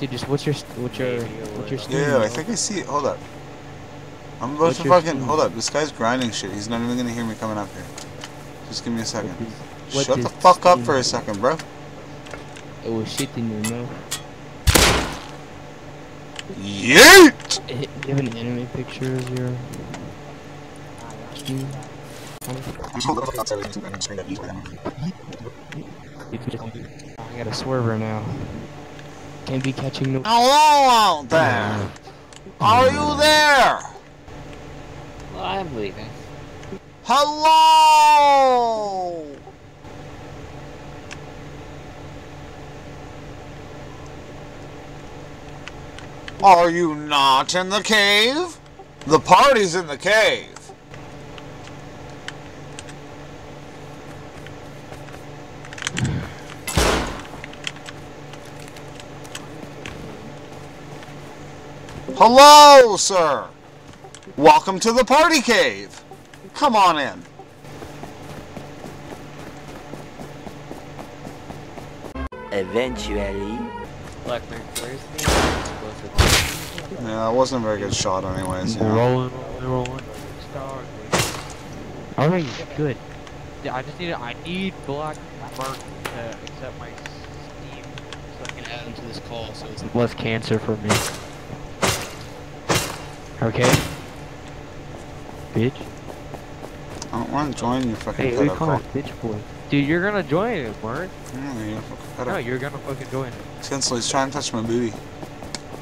Dude, just what's your what's your what's your? Yeah, yeah, I think I see it. Hold up. I'm about What's to fucking. Hold up. This guy's grinding shit. He's not even gonna hear me coming up here. Just give me a second. What Shut the fuck up for a second, bro. It was shit in your mouth. Yeet! Eh, Do you have an anime picture of your? I got a swerver now. Can't be catching no. Hello out there! Are you there? Well, I'm leaving. Hello! Are you not in the cave? The party's in the cave. Hello, sir. Welcome to the party cave. Come on in. Eventually. Blackbird, where's the? Yeah, it wasn't a very good shot anyways, you know. rolling, rolling, rolling. Star. Alright, good. Yeah, I just need I need Black Merc to accept my Steam so I can add him to this call so it's Less cancer for me. Okay. Bitch. I don't want to join your fucking Hey, we pedo call call. bitch boy. Dude, you're gonna join it, Mark. Mm, you're fucking pedo. No, you're gonna fucking join it. Tinsel, he's trying to touch my booty.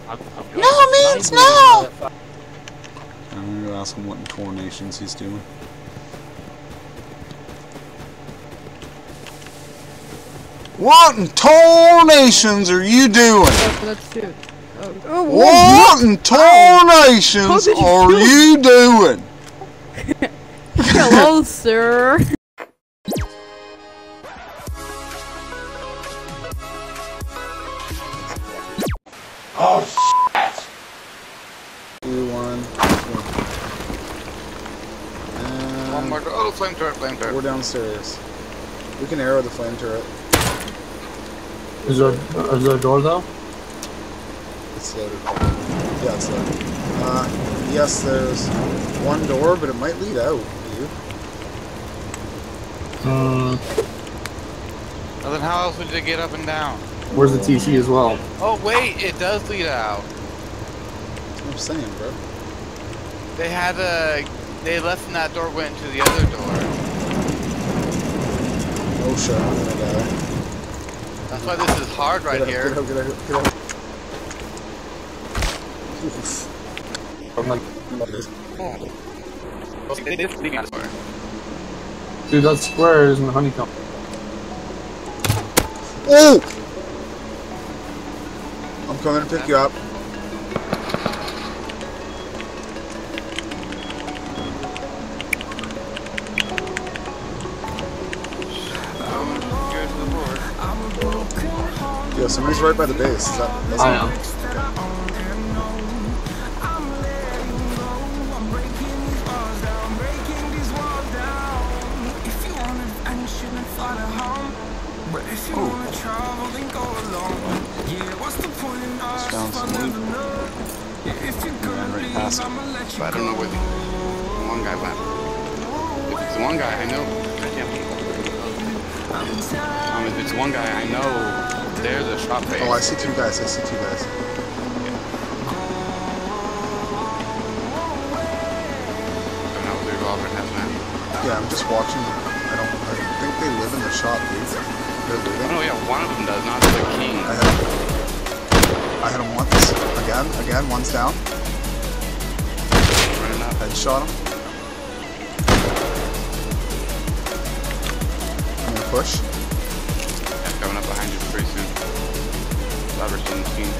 I'm, I'm No means no! I'm gonna go ask him what in tour nations he's doing. What in tour nations are you doing? Let's do it. Oh, oh, What in tour nations are you doing? Hello, sir. Two, one, One more. Oh, flame turret, flame turret. We're downstairs. We can arrow the flame turret. Is there, is there a door though? It's. Yeah, it's loaded. Uh, yes, there's one door, but it might lead out. You? Hmm. Well, then how else would you get up and down? Where's the TC as well? Oh, wait, it does lead out. That's what I'm saying, bro. They had a. They left and that door went to the other door. Oh shit, I'm gonna die. That's why this is hard right get out, here. Get out, get out, get out. Oof. Dude, that square is in the honeycomb. Oh! I'm coming to pick you up. Yo, somebody's right by the base. Is that, that's I not- But I don't know where the one guy went. If it's one guy, I know. I can't Um, if it's one guy, I know there's a shop base. Oh, I see two guys. I see two guys. Yeah, I'm just watching. Them. I don't. I think they live in the shop, dude. One of them does, not the king. I hit him. I hit him once. Again. Again. One's down. Running up. Headshot him. I'm gonna push. Yeah, coming up behind you pretty soon. Robertson team.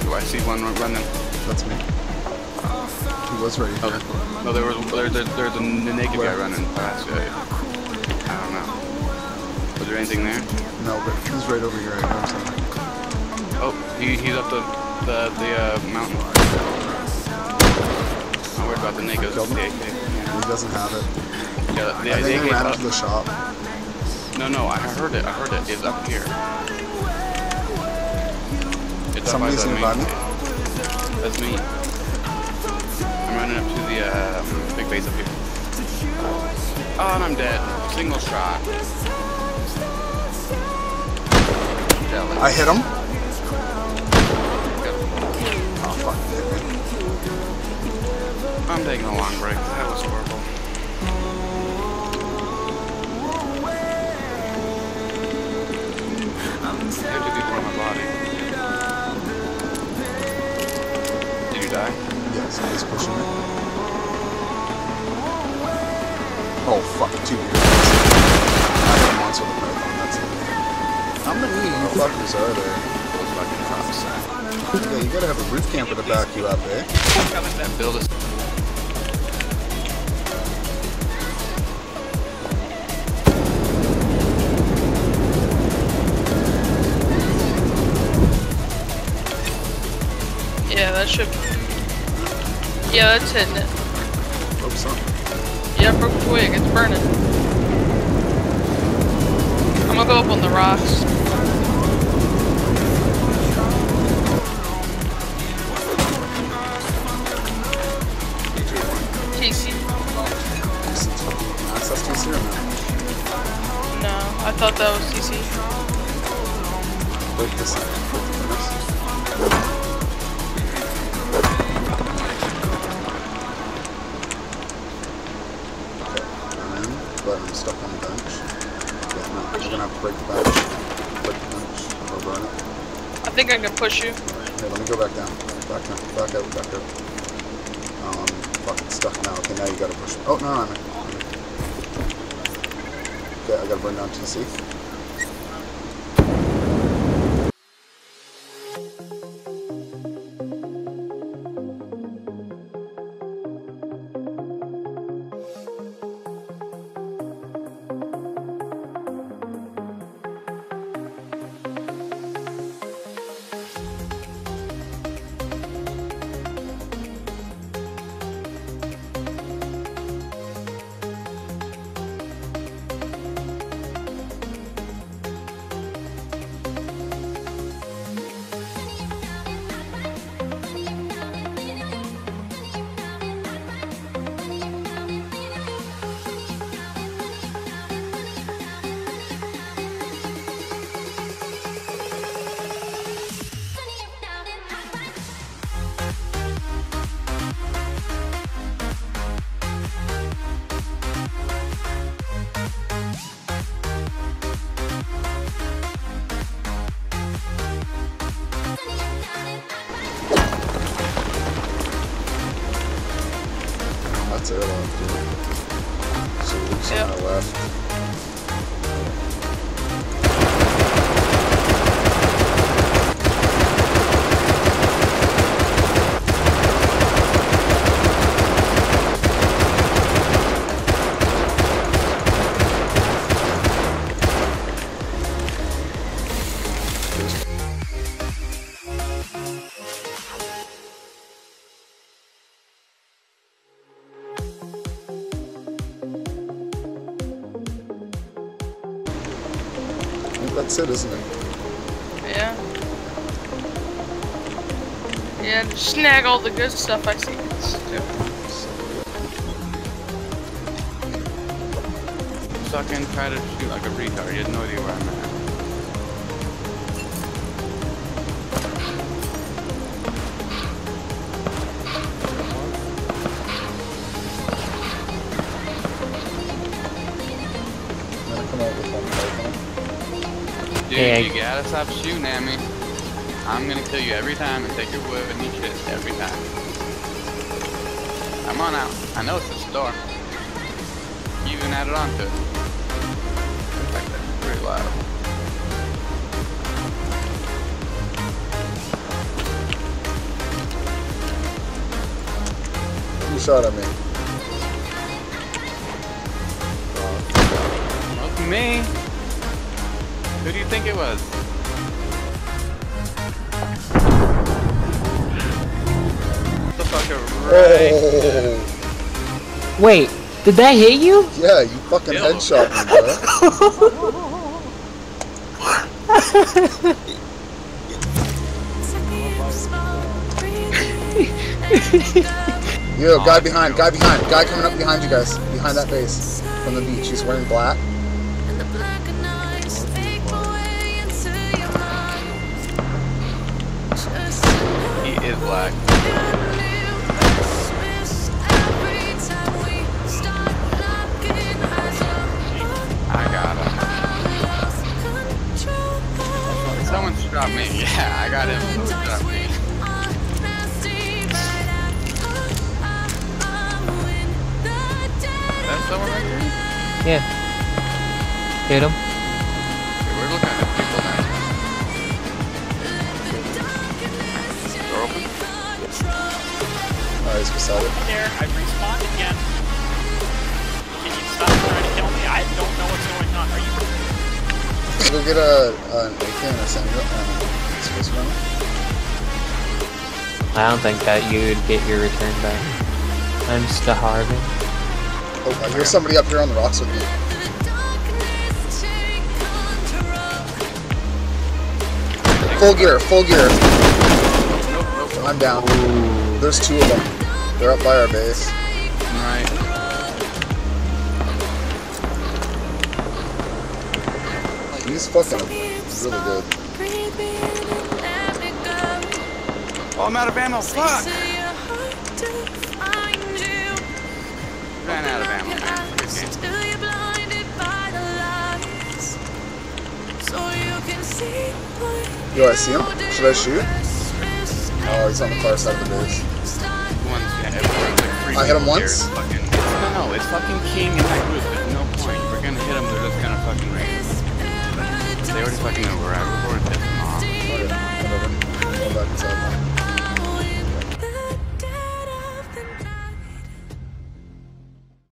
Do I see one running? That's me. He was right Oh, here. no, there was there, there, there's a naked guy running past. Uh, I don't know. Was there anything there? No, but he's right over here. I know something. Oh, he, he's up the the, the uh, mountain. I'm worried about the naked. Him? He doesn't have it. Yeah, the, I the think he ran up. the shop. No, no, I heard it. I heard it. It's up here. It's up by the main. That's me. I'm running up to the uh, big base up here. Oh, and I'm dead. Single shot. Jealous. I hit him. Oh, fuck. I'm taking a long break. Many of you are there? Those fucking cops. Yeah, you gotta have a roof camper to back you up, eh? That build is Yeah, that should. Yeah, that's hitting it. Hope so. Yeah, broke twig. It's burning. I'm gonna go up on the rocks. I thought that was TC. Wait this second. Okay, I'm but I'm stuck on the bench. Yeah, no, we're gonna have to break the bench. Break the bench, or burn it. I think I can push you. Here, let me go back down. Back down, back out, back out. Um, fuck, it's stuck now. Okay, now you gotta push. Oh, no, I'm in. Okay, I gotta burn down TC. Luke's that's it, isn't it? Yeah. Yeah, just snag all the good stuff I see. fucking try to shoot like a retard. You had no idea where I'm at. Python. Dude, you gotta stop shooting at me. I'm gonna kill you every time and take your wood and your shit every time. Come on out. I know it's the store. You even added on to it. Like that's pretty loud. Who shot at me? Well, me. Who do you think it was? The fucker right. Oh, Wait, did that hit you? yeah, you fucking Ew. headshot me, bro. Yo, guy behind, guy behind, guy coming up behind you guys, behind that base from the beach. He's wearing black. Black. I got him. Someone shot me. Yeah, I got him. Someone shot me. That's someone right there? Yeah. Hit him. He's beside it. there. I've respawned again. Can you stop trying to kill me? I don't know what's going on. Are you? Go get a an AK and a Samuel and a Space Runner. I don't think that you'd get your return back. I'm starving. Oh, I hear somebody up here on the rocks with me. Full gear, full gear. Nope, nope, I'm down. There's two of them. They're up by our base. Alright. He's fucking really good. Oh, I'm out of ammo. Fuck! Ran out of ammo, man. Good game. Yo, I see him. Should I shoot? Oh, he's on the far side of the base. I hit him once. No, no, it's fucking King and Hagus. There's no point. We're gonna hit him, they're just gonna fucking raise. They already fucking over. I reported them. Come on.